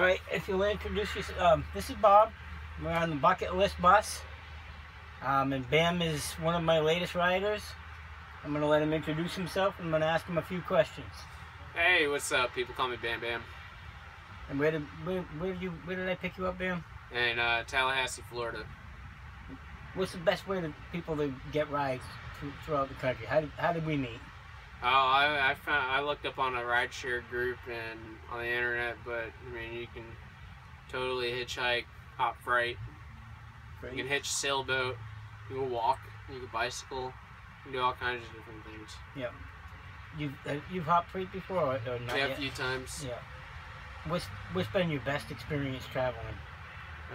All right, if you'll introduce yourself. Um, this is Bob. We're on the bucket list bus. Um, and Bam is one of my latest riders. I'm gonna let him introduce himself. And I'm gonna ask him a few questions. Hey, what's up? People call me Bam Bam. And where did where, where did you where did I pick you up, Bam? In uh, Tallahassee, Florida. What's the best way to people to get rides throughout the country? How did, how did we meet? Oh, I, I found I looked up on a rideshare group and on the internet, but I mean you can totally hitchhike, hop freight, you can hitch sailboat, you can walk, you can bicycle, you can do all kinds of different things. You've uh, you've hopped freight before or, or not yeah, yet? a few times. Yeah. What's what's been your best experience traveling?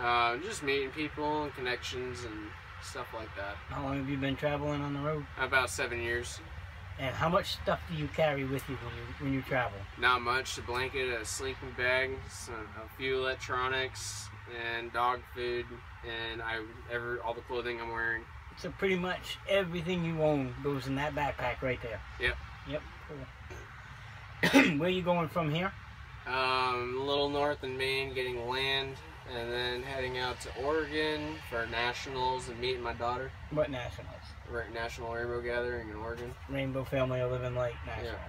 Uh, just meeting people and connections and stuff like that. How long have you been traveling on the road? About seven years. And how much stuff do you carry with you when you when you travel? Not much. A blanket, a sleeping bag, some, a few electronics, and dog food, and I ever all the clothing I'm wearing. So pretty much everything you own goes in that backpack right there. Yep. Yep. Cool. Where you going from here? Um, a little north in Maine, getting land, and then heading out to Oregon for nationals and meeting my daughter. What nationals? National Rainbow Gathering in Oregon. Rainbow Family of Living Light Nationals.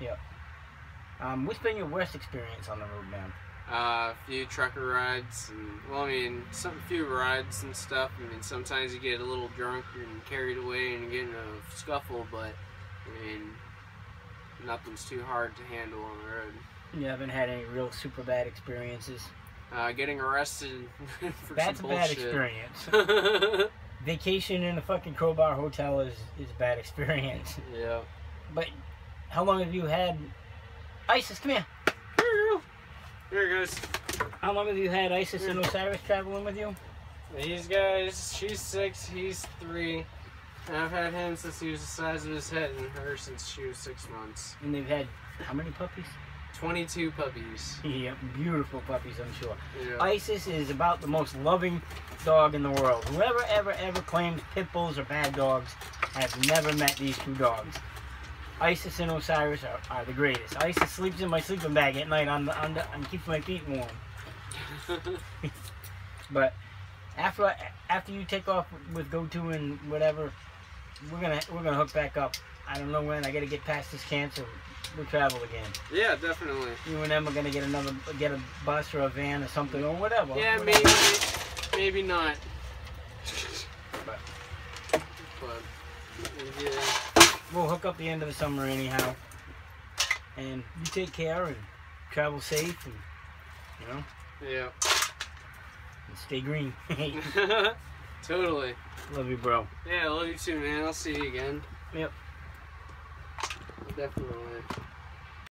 Yep. Um, what's been your worst experience on the road, man? Uh, a few trucker rides, and well, I mean, some few rides and stuff. I mean, sometimes you get a little drunk and carried away and get in a scuffle, but I mean, nothing's too hard to handle on the road. You haven't had any real super bad experiences. Uh, getting arrested for That's a some bad bullshit. experience. Vacation in a fucking Crowbar hotel is, is a bad experience. yeah. But how long have you had ISIS? Come here. Here he goes. How long have you had ISIS and Osiris traveling with you? These guys, she's six, he's three. And I've had him since he was the size of his head, and her since she was six months. And they've had how many puppies? 22 puppies. Yeah, beautiful puppies, I'm sure. Yeah. ISIS is about the most loving dog in the world. Whoever ever ever claims pit bulls are bad dogs has never met these two dogs. Isis and Osiris are, are the greatest. Isis sleeps in my sleeping bag at night on the, on the and keeps my feet warm. But after after you take off with go to and whatever, we're gonna we're gonna hook back up. I don't know when. I gotta get past this cancer. We'll travel again. yeah, definitely. You and them are gonna get another get a bus or a van or something or whatever. Yeah, Whatever. maybe, maybe not. But- But, yeah. We'll hook up the end of the summer anyhow. And you take care and travel safe and you know Yeah. and stay green. totally. Love you, bro. Yeah, I love you too, man. I'll see you again. Yep. Definitely.